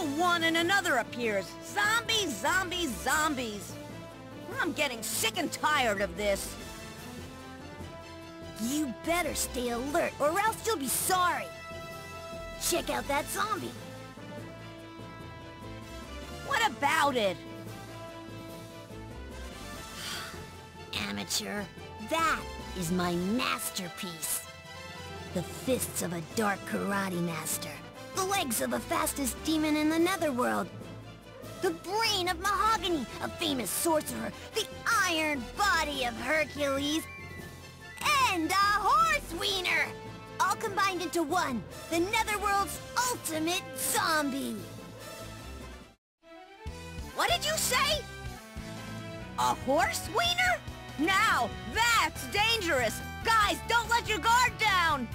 kill one and another appears. Zombies, zombies, zombies. I'm getting sick and tired of this. You better stay alert or else you'll be sorry. Check out that zombie. What about it? Amateur, that is my masterpiece. The fists of a dark karate master. Legs of the fastest demon in the netherworld. The brain of Mahogany, a famous sorcerer. The iron body of Hercules. And a horse wiener! All combined into one. The netherworld's ultimate zombie. What did you say? A horse wiener? Now, that's dangerous! Guys, don't let your guard down!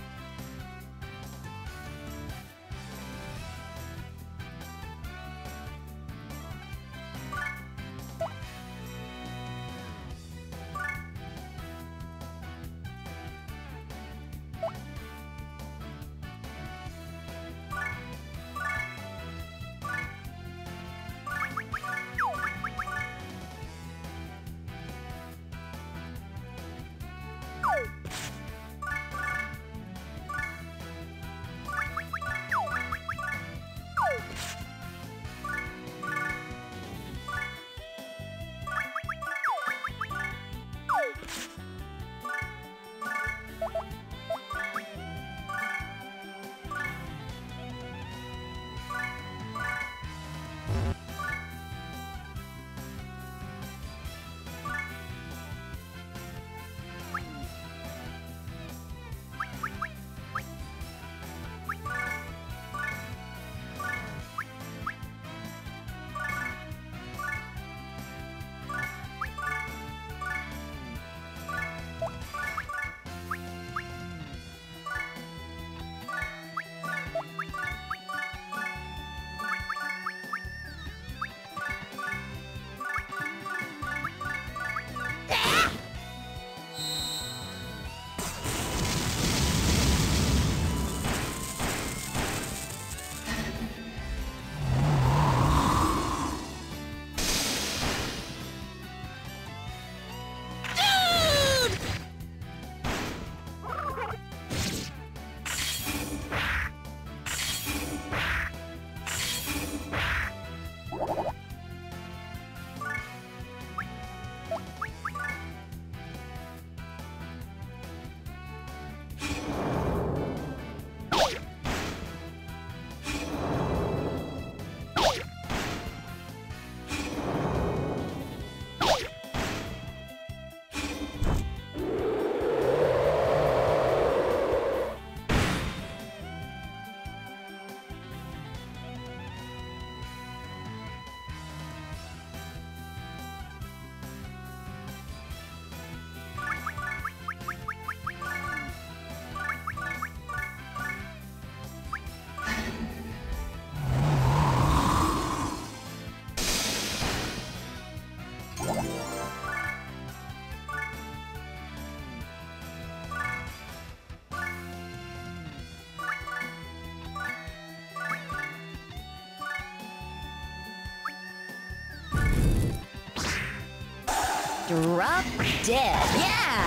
Drop dead. Yeah!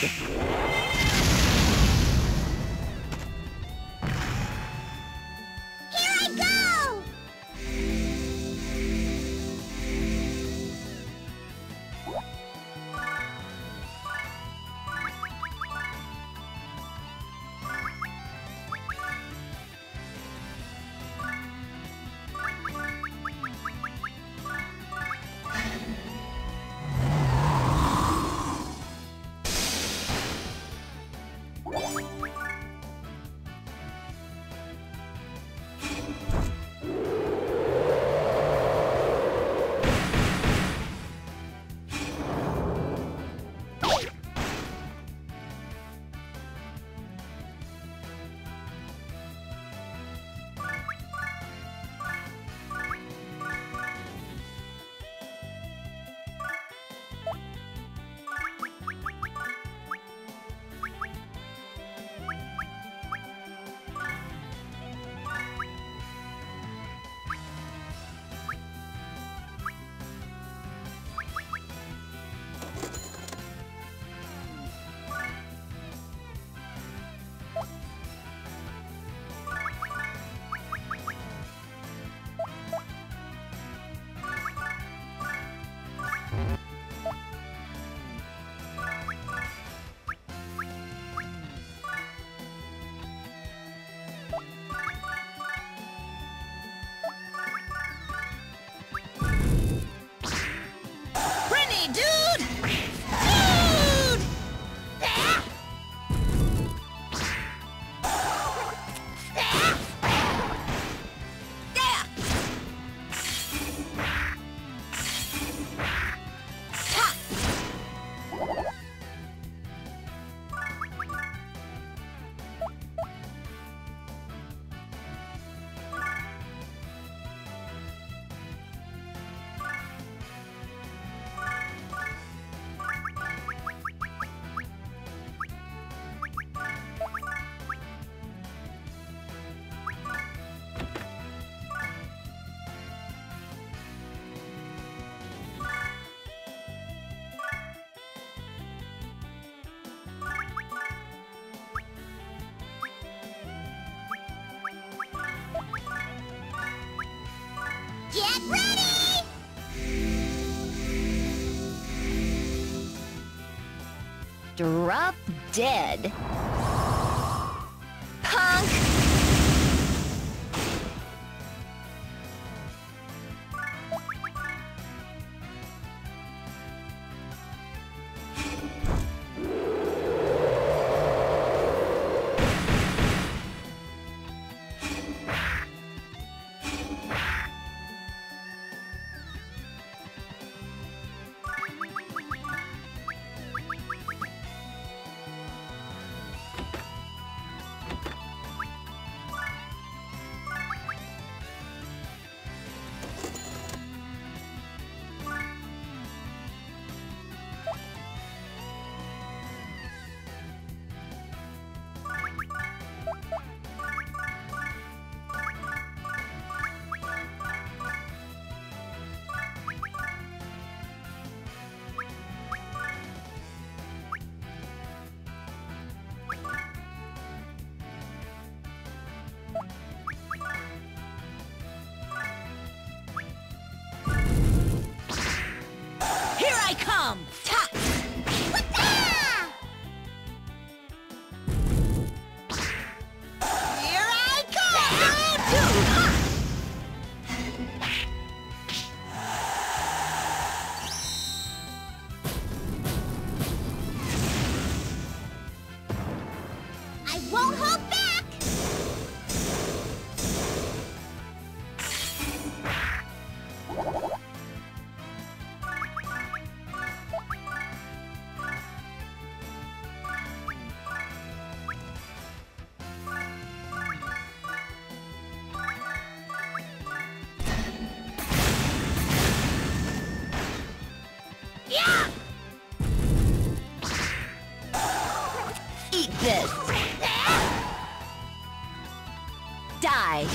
Dead. Drop dead. Take this! Die!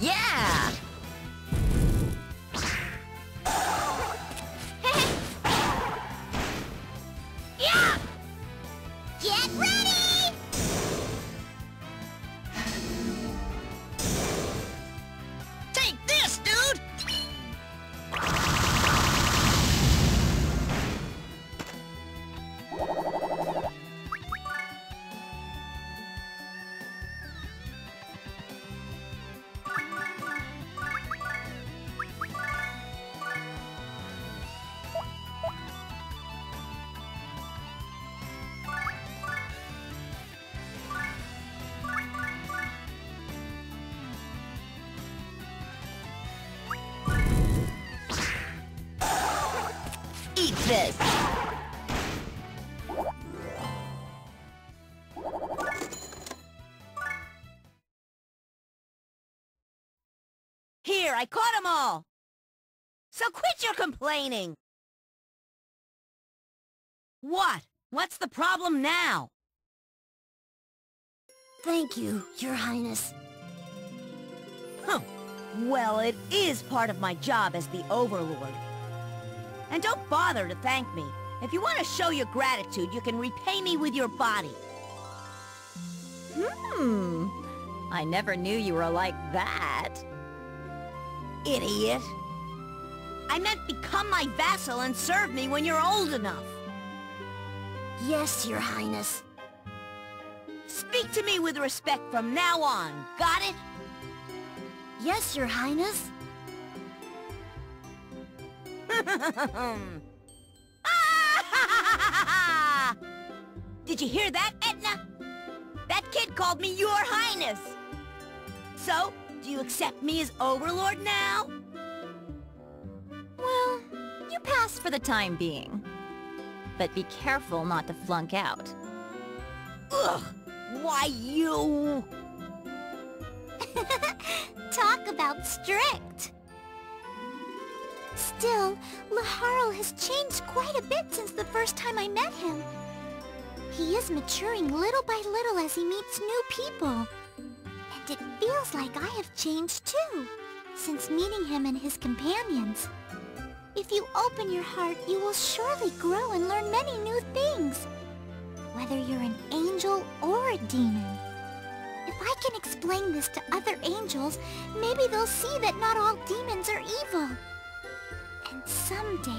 Yeah! This! Here, I caught them all! So quit your complaining! What? What's the problem now? Thank you, Your Highness. Huh. Well, it is part of my job as the Overlord. And don't bother to thank me. If you want to show your gratitude, you can repay me with your body. Hmm. I never knew you were like that. Idiot. I meant become my vassal and serve me when you're old enough. Yes, Your Highness. Speak to me with respect from now on, got it? Yes, Your Highness. Did you hear that, Etna? That kid called me Your Highness. So, do you accept me as Overlord now? Well, you pass for the time being. But be careful not to flunk out. Ugh, why you... Talk about strict. Still, Laharl has changed quite a bit since the first time I met him. He is maturing little by little as he meets new people. And it feels like I have changed too, since meeting him and his companions. If you open your heart, you will surely grow and learn many new things. Whether you're an angel or a demon. If I can explain this to other angels, maybe they'll see that not all demons are evil. And someday...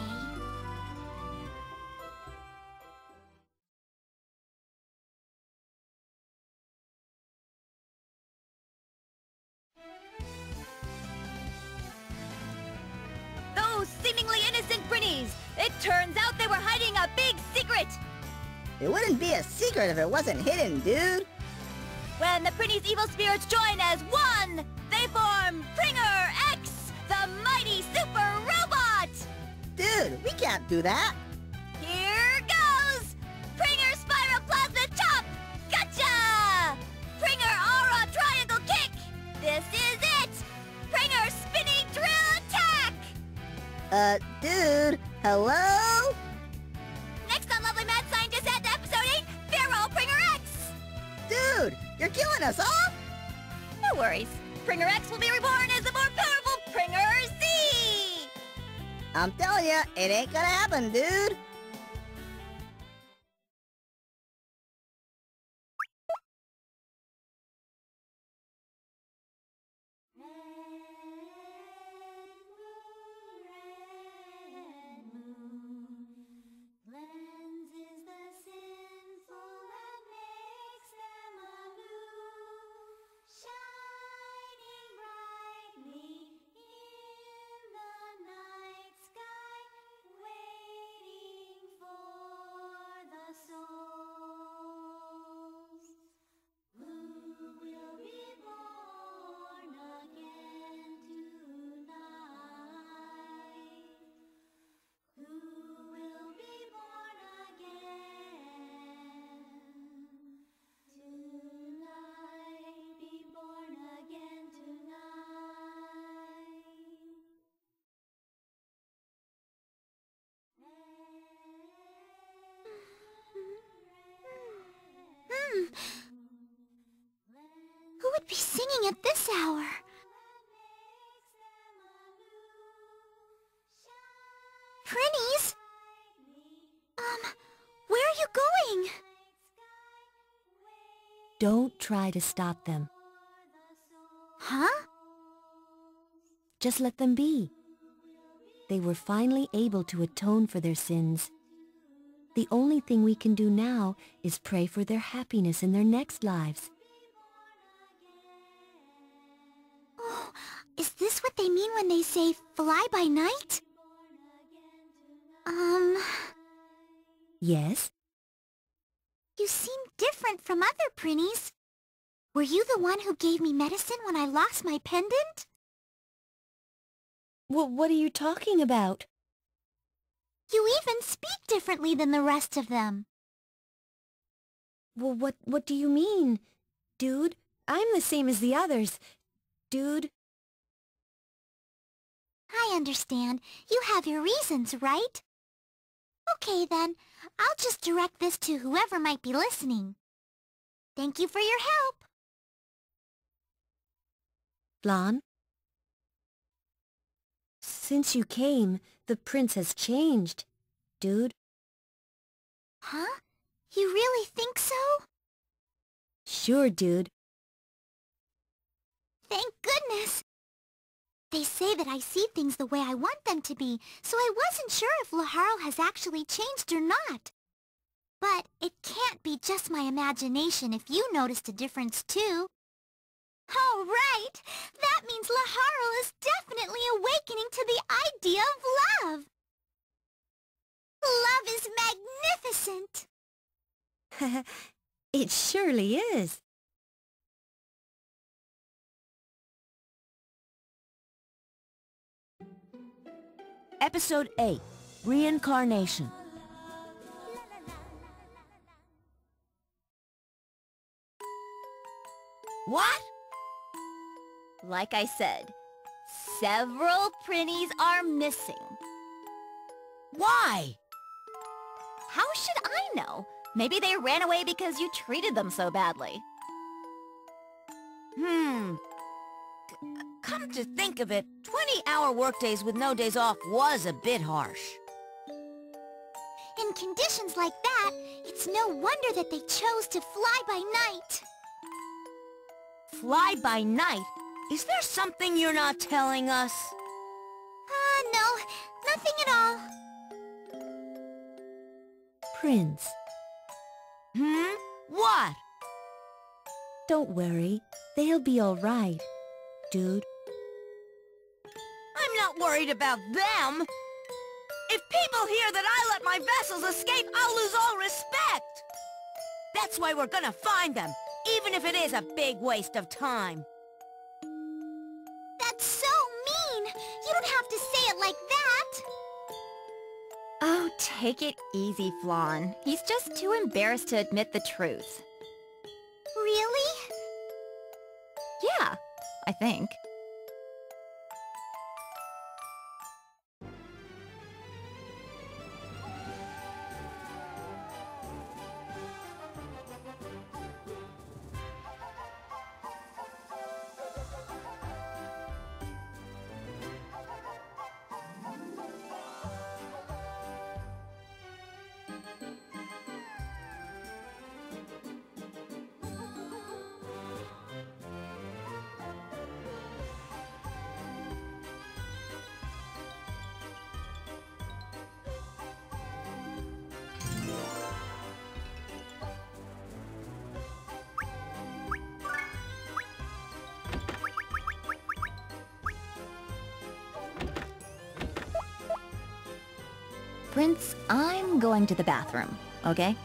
Those seemingly innocent Prinnies! It turns out they were hiding a big secret! It wouldn't be a secret if it wasn't hidden, dude. When the Prinnies' evil spirits join as one, they form Pringer Dude, we can't do that. Here goes! Pringer Spiral Plasma Chop! Gotcha! Pringer Aura Triangle Kick! This is it! Pringer Spinning Drill Attack! Uh, dude, hello? Next on Lovely Mad Scientist at Episode 8, Pharaoh Pringer X! Dude, you're killing us all? No worries. Pringer X will be reborn as a more powerful! I'm telling you, it ain't gonna happen, dude. Try to stop them. Huh? Just let them be. They were finally able to atone for their sins. The only thing we can do now is pray for their happiness in their next lives. Oh, is this what they mean when they say fly by night? Um, Yes? you seem different from other Prinnies. Were you the one who gave me medicine when I lost my pendant? Well, what are you talking about? You even speak differently than the rest of them. Well, what, what do you mean? Dude, I'm the same as the others. Dude, I understand. You have your reasons, right? Okay then, I'll just direct this to whoever might be listening. Thank you for your help. Flonne? Since you came, the prince has changed. Dude, Huh? You really think so? sure, dude. Thank goodness! They say that I see things the way I want them to be, so I wasn't sure if Laharl has actually changed or not. But it can't be just my imagination if you noticed a difference too. All right! That means Laharl is definitely awakening to the idea of love! Love is magnificent! it surely is. Episode 8, Reincarnation. What? Like I said, several Prinnies are missing. Why? How should I know? Maybe they ran away because you treated them so badly. Hmm. come to think of it, 20-hour workdays with no days off was a bit harsh. In conditions like that, it's no wonder that they chose to fly by night. Fly by night? Is there something you're not telling us? Uh, no, nothing at all. Prince, Hmm? What? don't worry. They'll be all right. Dude, I'm not worried about them. If people hear that I let my vassals escape, I'll lose all respect. That's why we're gonna find them, even if it is a big waste of time. Take it easy, Flonne. He's just too embarrassed to admit the truth. Really? Yeah, I think. Prince, I'm going to the bathroom, okay?